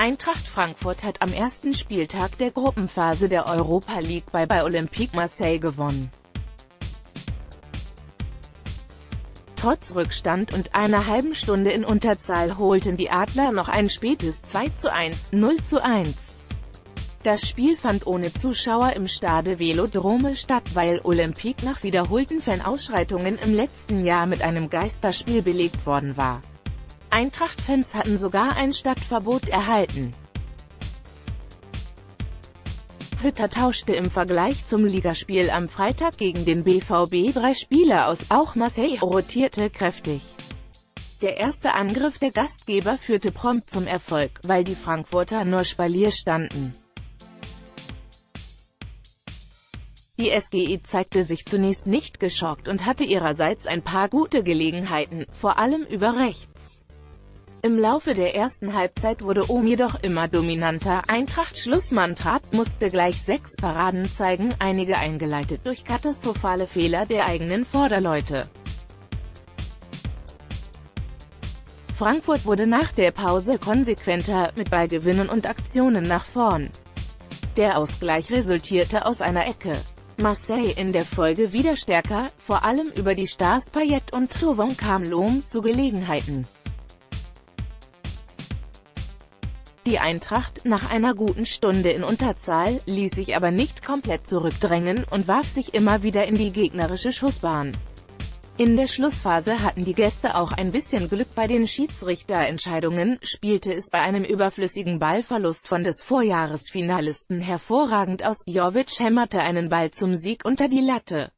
Eintracht Frankfurt hat am ersten Spieltag der Gruppenphase der Europa League bei bei Olympique Marseille gewonnen. Trotz Rückstand und einer halben Stunde in Unterzahl holten die Adler noch ein spätes 2 zu 1, 0 zu 1. Das Spiel fand ohne Zuschauer im Stade Velodrome statt, weil Olympique nach wiederholten Fanausschreitungen im letzten Jahr mit einem Geisterspiel belegt worden war. Eintracht-Fans hatten sogar ein Stadtverbot erhalten. Hütter tauschte im Vergleich zum Ligaspiel am Freitag gegen den BVB drei Spieler aus, auch Marseille rotierte kräftig. Der erste Angriff der Gastgeber führte prompt zum Erfolg, weil die Frankfurter nur Spalier standen. Die SGE zeigte sich zunächst nicht geschockt und hatte ihrerseits ein paar gute Gelegenheiten, vor allem über rechts. Im Laufe der ersten Halbzeit wurde Ohm jedoch immer dominanter. Eintracht Schlussmann Trapp musste gleich sechs Paraden zeigen, einige eingeleitet durch katastrophale Fehler der eigenen Vorderleute. Frankfurt wurde nach der Pause konsequenter, mit Ballgewinnen und Aktionen nach vorn. Der Ausgleich resultierte aus einer Ecke. Marseille in der Folge wieder stärker, vor allem über die Stars Payet und Touvon kam Lohm zu Gelegenheiten. Die Eintracht, nach einer guten Stunde in Unterzahl, ließ sich aber nicht komplett zurückdrängen und warf sich immer wieder in die gegnerische Schussbahn. In der Schlussphase hatten die Gäste auch ein bisschen Glück bei den Schiedsrichterentscheidungen, spielte es bei einem überflüssigen Ballverlust von des Vorjahresfinalisten hervorragend aus, Jovic hämmerte einen Ball zum Sieg unter die Latte.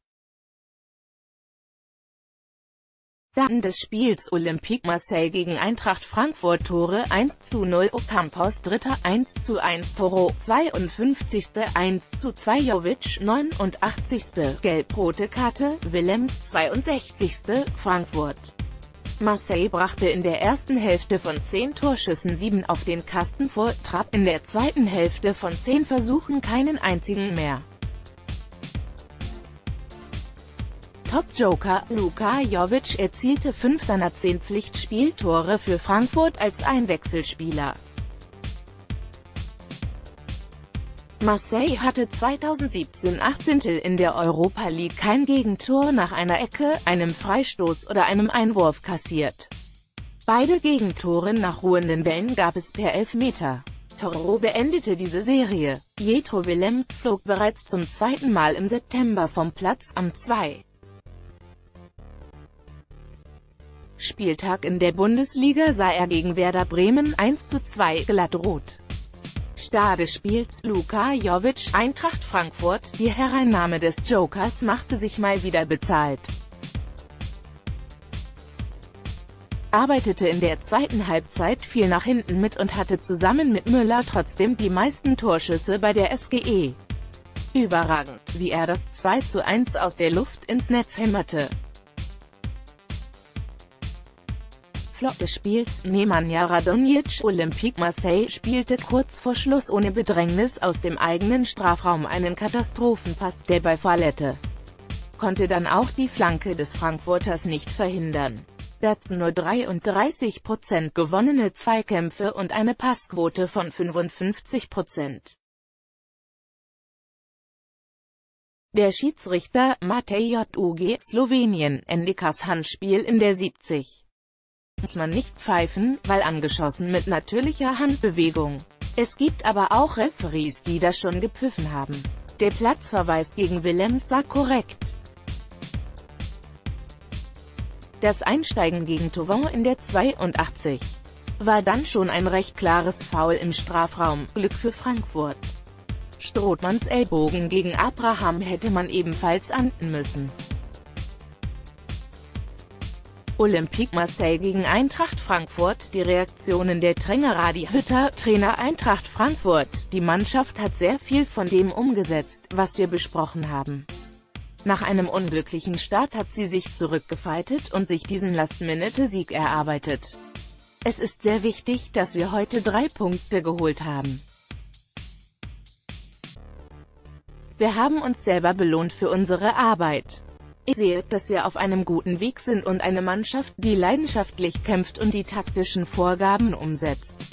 Dann des Spiels Olympique Marseille gegen Eintracht Frankfurt Tore 1 zu 0 Ocampos Dritter 1 zu 1 Toro 52. 1 zu 2 Jovic 89. Gelb-rote Karte Willems 62. Frankfurt Marseille brachte in der ersten Hälfte von 10 Torschüssen 7 auf den Kasten vor, Trapp in der zweiten Hälfte von 10 Versuchen keinen einzigen mehr. Top-Joker, Luka Jovic erzielte fünf seiner zehn Pflichtspieltore für Frankfurt als Einwechselspieler. Marseille hatte 2017 18. in der Europa League kein Gegentor nach einer Ecke, einem Freistoß oder einem Einwurf kassiert. Beide Gegentore nach ruhenden Wellen gab es per Elfmeter. Toro beendete diese Serie. Jetro Willems flog bereits zum zweiten Mal im September vom Platz am 2. Spieltag in der Bundesliga sah er gegen Werder Bremen 1:2 glatt rot. Star des Spiels, Luka Jovic, Eintracht Frankfurt, die Hereinnahme des Jokers machte sich mal wieder bezahlt. arbeitete in der zweiten Halbzeit viel nach hinten mit und hatte zusammen mit Müller trotzdem die meisten Torschüsse bei der SGE. Überragend, wie er das 2 zu 1 aus der Luft ins Netz hämmerte. Flop des Spiels, Nemanja Radonjic, Olympique Marseille, spielte kurz vor Schluss ohne Bedrängnis aus dem eigenen Strafraum einen Katastrophenpass, der bei Fallette konnte dann auch die Flanke des Frankfurters nicht verhindern. Dazu nur 33% gewonnene Zweikämpfe und eine Passquote von 55%. Der Schiedsrichter, Matej J.U.G. Slowenien, Endikas Handspiel in der 70 muss man nicht pfeifen, weil angeschossen mit natürlicher Handbewegung. Es gibt aber auch Referees, die das schon gepfiffen haben. Der Platzverweis gegen Willems war korrekt. Das Einsteigen gegen Tauvin in der 82 war dann schon ein recht klares Foul im Strafraum, Glück für Frankfurt. Strothmanns Ellbogen gegen Abraham hätte man ebenfalls ahnden müssen. Olympique Marseille gegen Eintracht Frankfurt, die Reaktionen der Trainer Radi Hütter, Trainer Eintracht Frankfurt. Die Mannschaft hat sehr viel von dem umgesetzt, was wir besprochen haben. Nach einem unglücklichen Start hat sie sich zurückgefaltet und sich diesen Last-Minute-Sieg erarbeitet. Es ist sehr wichtig, dass wir heute drei Punkte geholt haben. Wir haben uns selber belohnt für unsere Arbeit. Ich sehe, dass wir auf einem guten Weg sind und eine Mannschaft, die leidenschaftlich kämpft und die taktischen Vorgaben umsetzt.